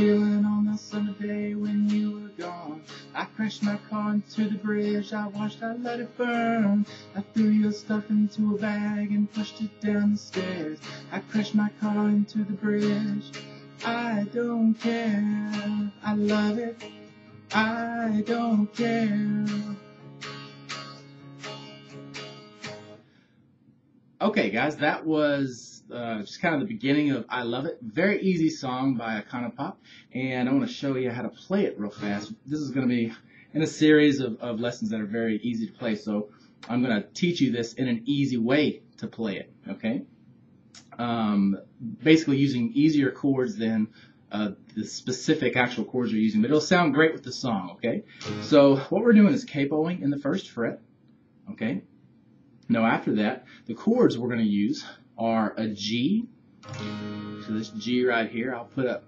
feeling on that summer day when you were gone. I crashed my car into the bridge, I watched, I let it burn. I threw your stuff into a bag and pushed it down the stairs. I crashed my car into the bridge. I don't care, I love it. I don't care. Okay, guys, that was uh, just kind of the beginning of I Love It. Very easy song by Pop, and I want to show you how to play it real fast. This is going to be in a series of, of lessons that are very easy to play, so I'm going to teach you this in an easy way to play it, okay? Um, basically using easier chords than uh, the specific actual chords you're using, but it'll sound great with the song, okay? So what we're doing is capoing in the first fret, okay? Now after that, the chords we're going to use are a G. So this G right here, I'll put up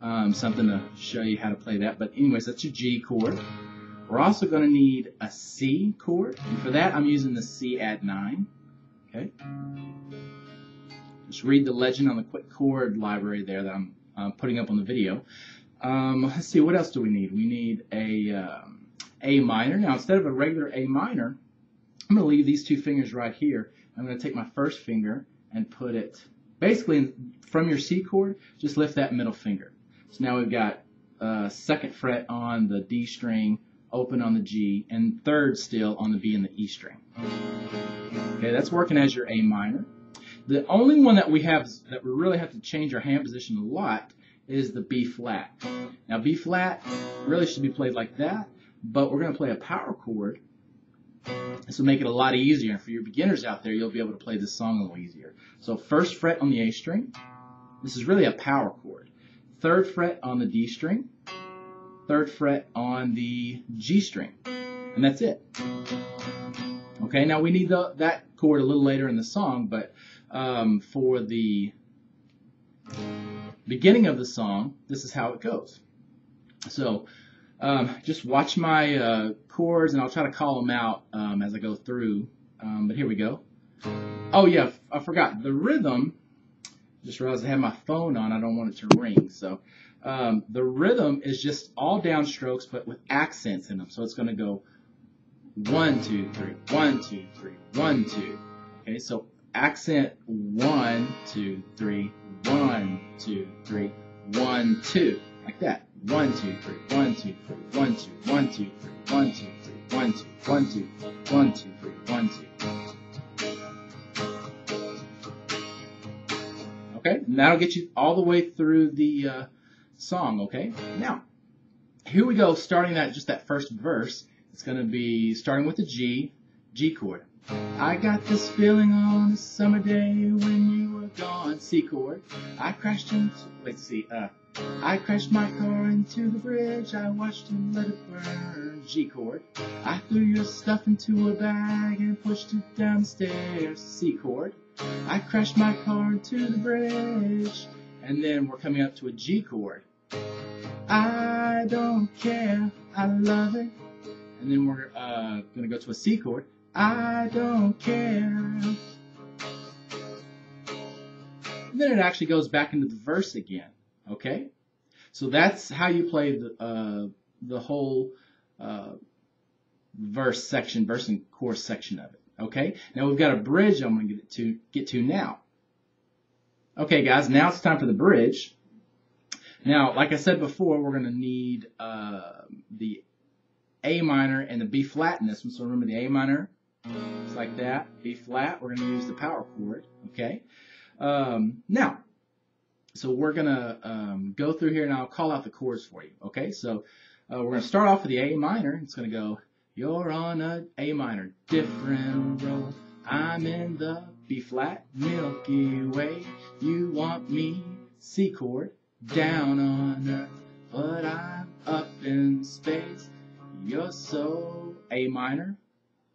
um, something to show you how to play that. But anyways, that's a G chord. We're also going to need a C chord. And for that, I'm using the C add 9. Okay. Just read the legend on the quick chord library there that I'm uh, putting up on the video. Um, let's see, what else do we need? We need a um, A minor. Now, instead of a regular A minor, I'm going to leave these two fingers right here. I'm going to take my first finger and put it basically from your C chord, just lift that middle finger. So now we've got uh, second fret on the D string, open on the G, and third still on the B and the E string. Okay, that's working as your A minor. The only one that we have that we really have to change our hand position a lot is the B flat. Now B flat really should be played like that, but we're going to play a power chord this will make it a lot easier. For your beginners out there, you'll be able to play this song a little easier. So first fret on the A string. This is really a power chord. Third fret on the D string. Third fret on the G string. And that's it. Okay, now we need the, that chord a little later in the song, but um, for the beginning of the song, this is how it goes. So um, just watch my uh, chords and I'll try to call them out um, as I go through. Um, but here we go. Oh yeah, I forgot the rhythm. Just realized I have my phone on. I don't want it to ring. So um, the rhythm is just all downstrokes, but with accents in them. So it's going to go one, two, three, one, two, three, one, two. Okay, so accent one, two, three, one, two, three, one, two, like that. One, two, three, one, two, three, one, two, one, two, three, one, two, three, one, two, one, two, one, two, three, one, two. Okay, and that'll get you all the way through the uh, song, okay? Now, here we go, starting that just that first verse. It's going to be starting with the G, G chord. I got this feeling on a summer day when you were gone, C chord. I crashed into, let's see, uh, I crashed my car into the bridge. I watched him let it burn. G chord. I threw your stuff into a bag and pushed it downstairs. C chord. I crashed my car into the bridge. And then we're coming up to a G chord. I don't care. I love it. And then we're uh, to go to a C chord. I don't care. And then it actually goes back into the verse again. Okay, so that's how you play the uh, the whole uh, verse section, verse and chorus section of it. Okay, now we've got a bridge. I'm going to get to get to now. Okay, guys, now it's time for the bridge. Now, like I said before, we're going to need uh, the A minor and the B flat in this one. So remember the A minor, it's like that. B flat, we're going to use the power chord. Okay. Um, now, so we're going to um, go through here and I'll call out the chords for you. Okay, so uh, we're going to start off with the A minor. It's going to go, you're on a A minor, different road. I'm in the B flat, Milky Way. You want me, C chord, down on earth, but I'm up in space. You're so A minor,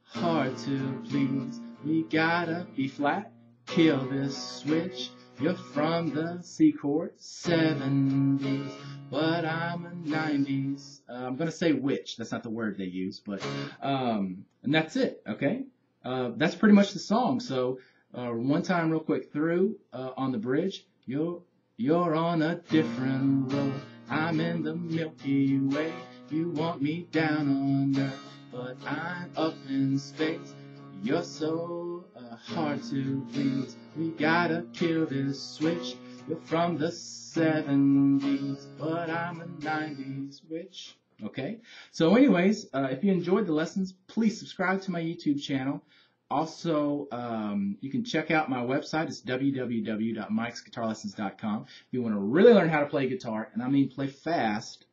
hard to please. We gotta B flat, kill this switch. You're from the chord, 70s, but I'm a 90s. Uh, I'm going to say witch. That's not the word they use, but, um, and that's it, okay? Uh, that's pretty much the song. So, uh, one time real quick through, uh, on the bridge, you're, you're on a different road. I'm in the Milky Way. You want me down on earth, but I'm up in space. You're so hard to please. We gotta kill this switch. You're from the 70s, but I'm a 90s witch. Okay? So anyways, uh, if you enjoyed the lessons, please subscribe to my YouTube channel. Also, um, you can check out my website. It's www.mikesguitarlessons.com. If you want to really learn how to play guitar, and I mean play fast,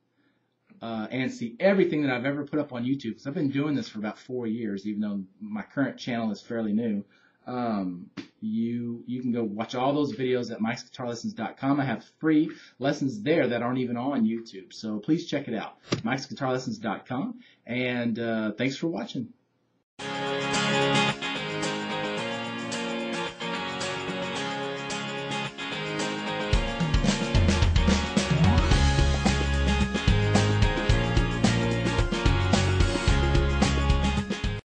uh, and see everything that I've ever put up on YouTube, because I've been doing this for about four years, even though my current channel is fairly new. Um, you you can go watch all those videos at mikesguitarlessons.com. I have free lessons there that aren't even on YouTube, so please check it out. mikesguitarlessons.com, and uh, thanks for watching.